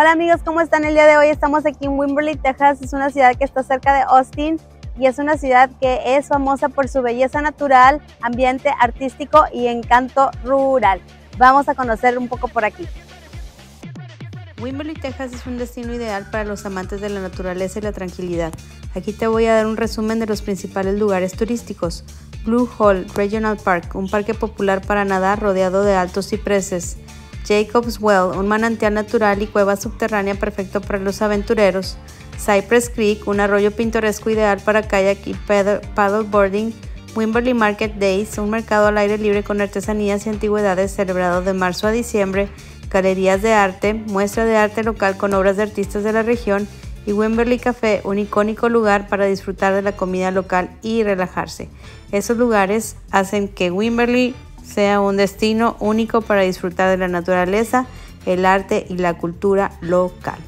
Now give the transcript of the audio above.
Hola amigos, ¿cómo están el día de hoy? Estamos aquí en Wimberley, Texas. Es una ciudad que está cerca de Austin y es una ciudad que es famosa por su belleza natural, ambiente artístico y encanto rural. Vamos a conocer un poco por aquí. Wimberley, Texas es un destino ideal para los amantes de la naturaleza y la tranquilidad. Aquí te voy a dar un resumen de los principales lugares turísticos. Blue Hole Regional Park, un parque popular para nadar rodeado de altos cipreses. Jacob's Well, un manantial natural y cueva subterránea perfecto para los aventureros, Cypress Creek, un arroyo pintoresco ideal para kayak y paddleboarding, Wimberley Market Days, un mercado al aire libre con artesanías y antigüedades celebrado de marzo a diciembre, galerías de arte, muestra de arte local con obras de artistas de la región y Wimberley Café, un icónico lugar para disfrutar de la comida local y relajarse. Esos lugares hacen que Wimberley sea un destino único para disfrutar de la naturaleza, el arte y la cultura local.